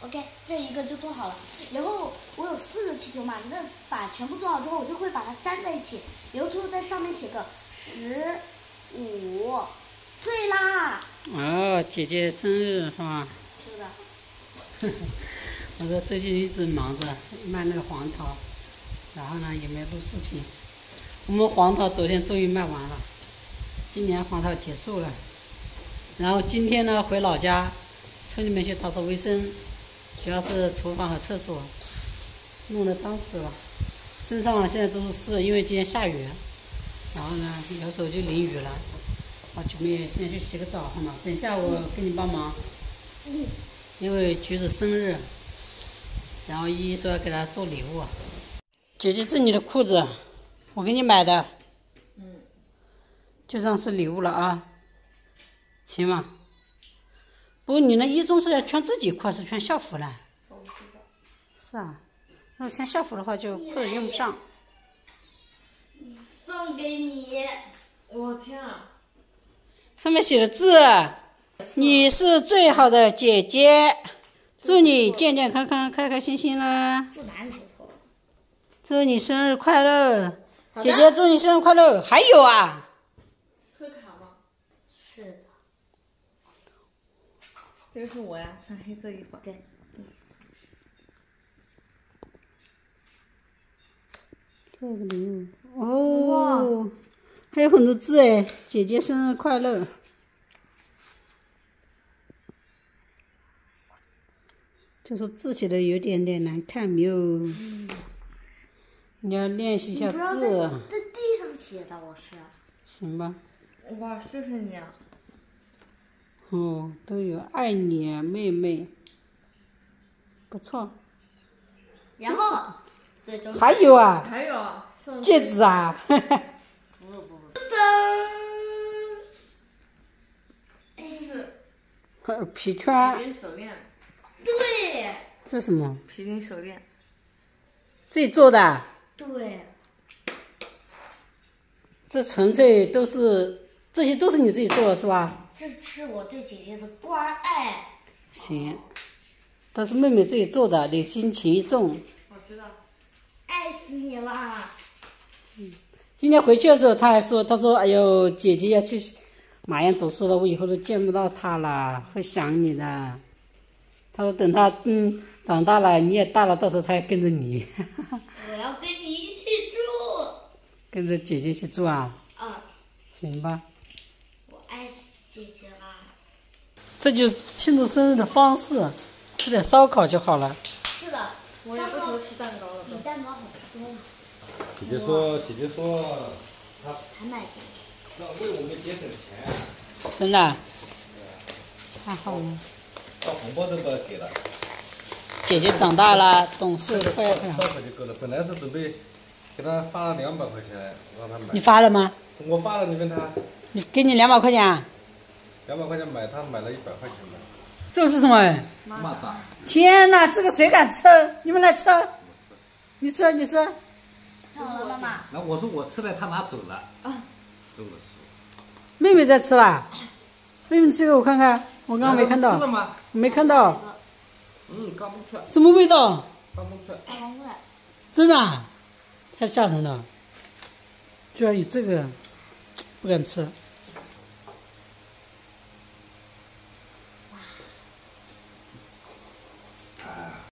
OK，这一个就做好了。然后我有四个气球嘛，那把全部做好之后，我就会把它粘在一起，然后最后在上面写个十五岁啦。哦，姐姐生日是吗？是的。我说最近一直忙着卖那个黄桃，然后呢也没录视频。我们黄桃昨天终于卖完了，今年黄桃结束了。然后今天呢回老家，村里面去打扫卫生，主要是厨房和厕所弄得脏死了，身上现在都是湿，因为今天下雨。然后呢有时候就淋雨了。好，九妹先去洗个澡好吗？等下我给你帮忙。嗯。因为橘子生日。然后依依说要给他做礼物，姐姐，这你的裤子，我给你买的，嗯，就当是礼物了啊，行吗？不过你那一中是要穿自己裤还是穿校服呢？是啊，那穿校服的话就裤子用不上。送给你，我天啊！上面写的字，你是最好的姐姐。祝你健健康康、开开心心啦！祝哪里写错了？祝你生日快乐，姐姐祝你生日快乐。还有啊？贺卡吗？是的。这个是我呀，穿黑色衣服。对。这个礼物哦，还有很多字哎，姐姐生日快乐。就是字写的有点点难看，没有。你要练习一下字。在地上写的，我是。行吧。哇，谢谢你啊。哦，都有爱你，妹妹。不错。然后，最终。还有啊。还有。戒指啊。不不不。噔。是。皮圈。手链。对，这什么？皮筋手链，自己做的。对，这纯粹都是，这些都是你自己做的是吧？这是我对姐姐的关爱。行，都是妹妹自己做的，你心情一重。我知道，爱死你啦！嗯，今天回去的时候，他还说：“他说，哎呦，姐姐要去马院读书了，我以后都见不到她了，会想你的。”他说：“等他嗯长大了，你也大了，到时候他也跟着你。”我要跟你一起住。跟着姐姐去住啊？啊。行吧。这就是庆祝生日的方式，吃点烧烤就好了。是的，我也不求吃蛋糕了。比蛋糕好吃多了。姐姐说：“姐姐说，她还买要为我们节省钱。”真的？太好了。发红包都不给了。姐姐长大了，懂事，快烧烤就够了。本来是准备给他发两百块钱让他买。你发了吗？我发了，你问他。你给你两百块钱。两百块钱买，他买了一百块钱的。这个是什么？蚂蚱。天哪，这个谁敢吃？你们来吃。你吃，你吃。好了，妈妈。那我说我吃了，他拿走了。啊。真的是。妹妹在吃啦。妹妹吃给我看看。我刚刚没看到，没看到。嗯，刚不出什么味道？刚不出真的，啊太吓人了。居然有这个，不敢吃。